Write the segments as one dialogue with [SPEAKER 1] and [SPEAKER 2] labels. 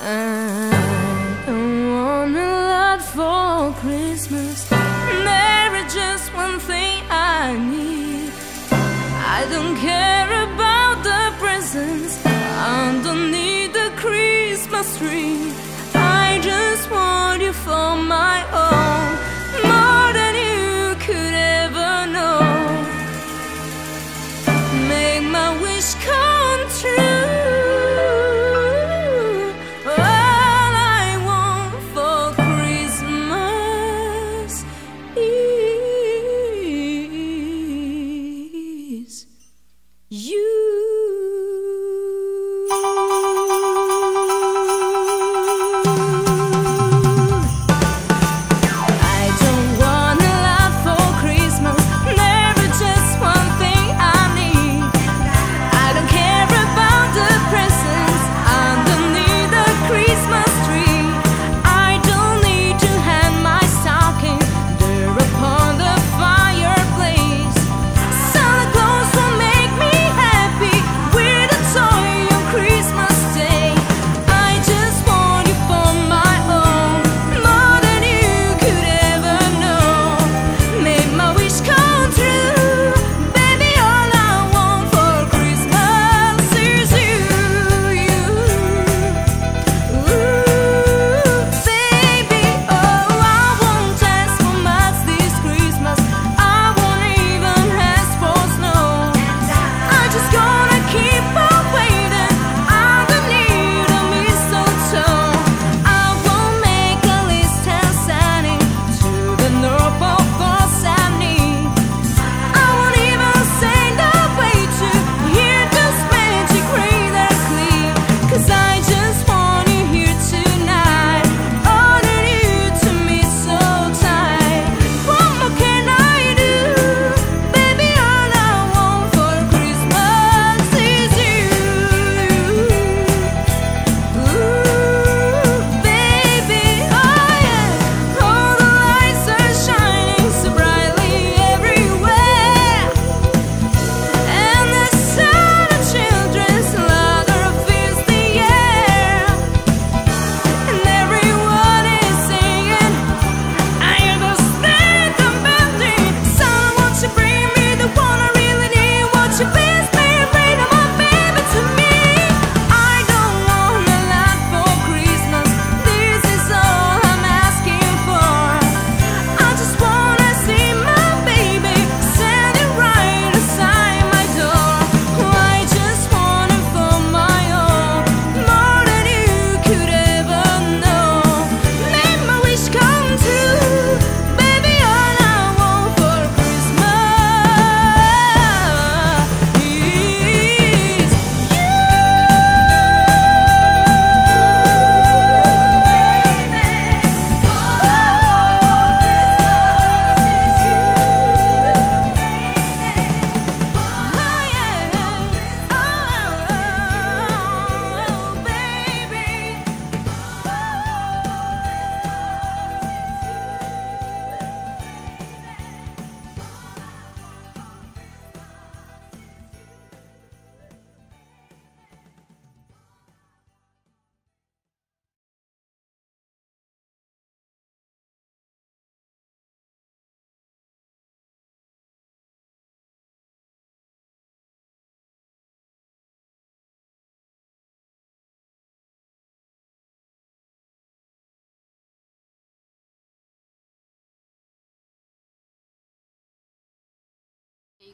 [SPEAKER 1] I don't want a lot for Christmas. Marriage is one thing I need. I don't care about the presents underneath the Christmas tree. I just want you for my own, more than you could ever know. Make my wish come.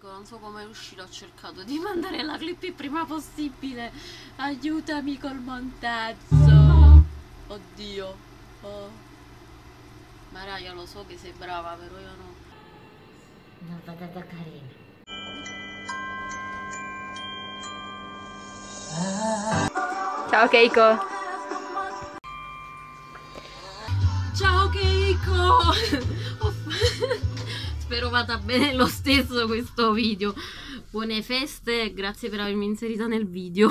[SPEAKER 2] panico, non so come riuscire, ho cercato di mandare la clip il prima possibile. Aiutami col montaggio. Oddio. Oh. Maraia lo so che sei brava, però io no.
[SPEAKER 3] Una patata carina.
[SPEAKER 4] Ciao Keiko.
[SPEAKER 2] Ciao Keiko. Spero vada bene lo stesso questo video. Buone feste, grazie per avermi inserita nel video.